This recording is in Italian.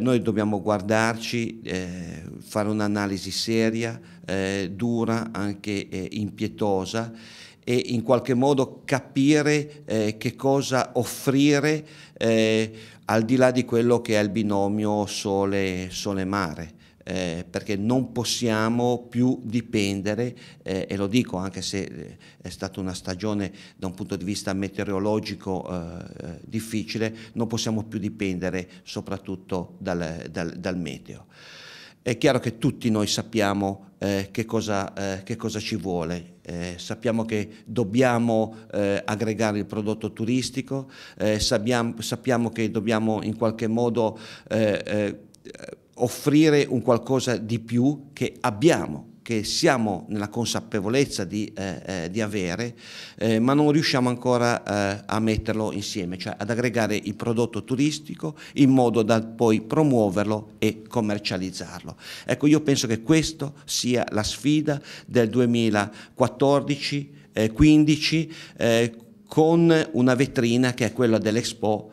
Noi dobbiamo guardarci, eh, fare un'analisi seria, eh, dura, anche eh, impietosa e in qualche modo capire eh, che cosa offrire eh, al di là di quello che è il binomio sole-mare eh, perché non possiamo più dipendere, eh, e lo dico anche se eh, è stata una stagione da un punto di vista meteorologico eh, difficile, non possiamo più dipendere soprattutto dal, dal, dal meteo. È chiaro che tutti noi sappiamo eh, che, cosa, eh, che, cosa, ci vuole, eh, sappiamo che dobbiamo eh, aggregare il prodotto turistico, sappiamo, sappiamo, che dobbiamo in qualche modo offrire un qualcosa di più che abbiamo che siamo nella consapevolezza di, eh, eh, di avere, eh, ma non riusciamo ancora eh, a metterlo insieme, cioè ad aggregare il prodotto turistico in modo da poi promuoverlo e commercializzarlo. Ecco, io penso che questa sia la sfida del 2014-15 eh, con una vetrina che è quella dell'Expo